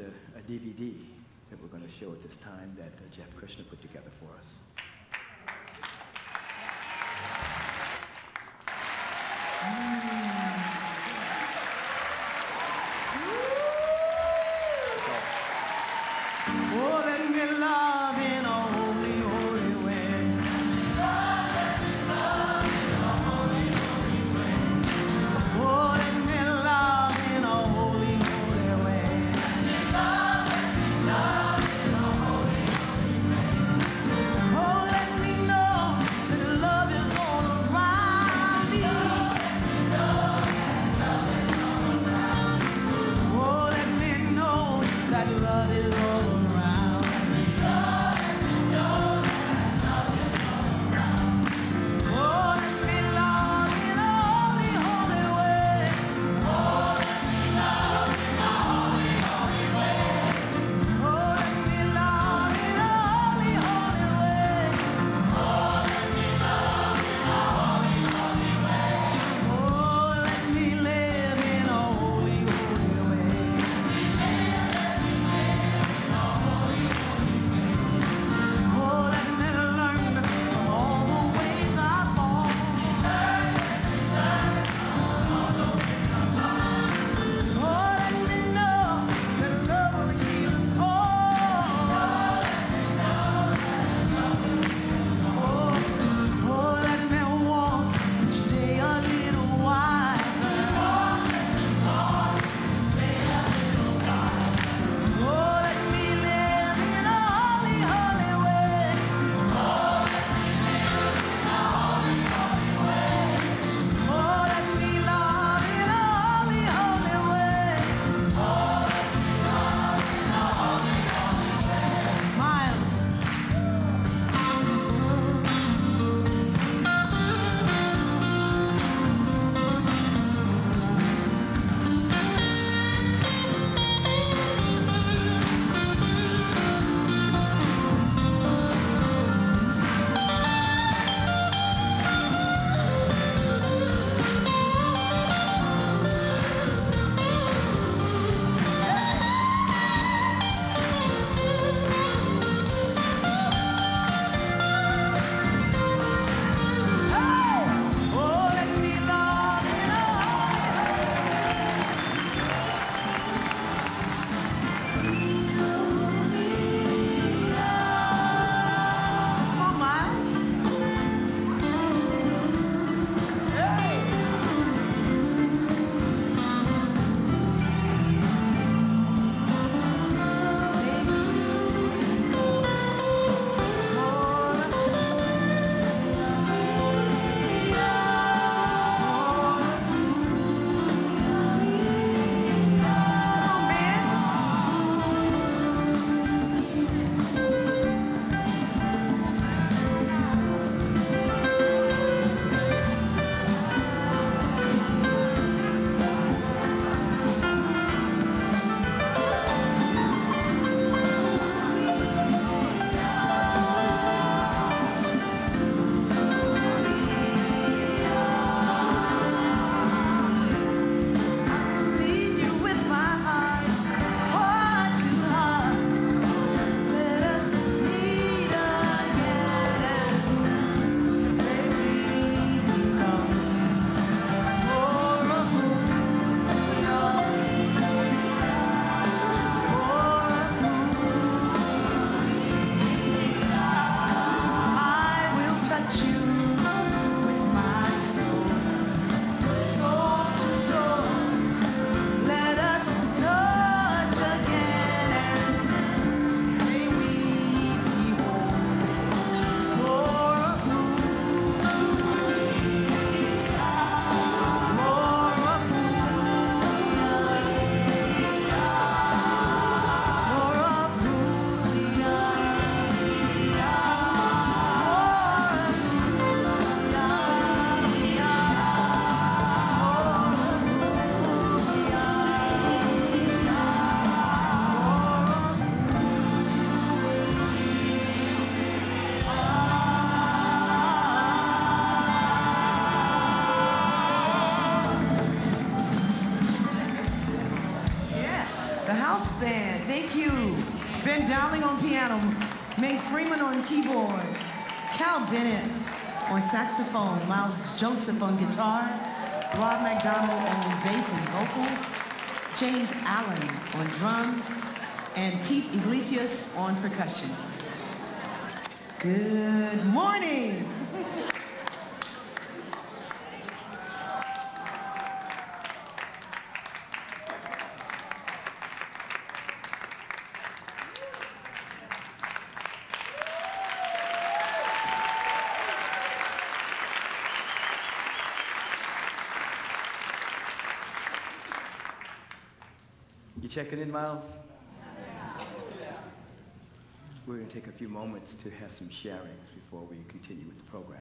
a, DVD that we're going to show at this time that uh, Jeff Krishna put together for us. The house band, thank you. Ben Dowling on piano, Meg Freeman on keyboards, Cal Bennett on saxophone, Miles Joseph on guitar, Rob McDonald on bass and vocals, James Allen on drums, and Pete Iglesias on percussion. Good morning. You checking in, Miles? We're going to take a few moments to have some sharings before we continue with the program.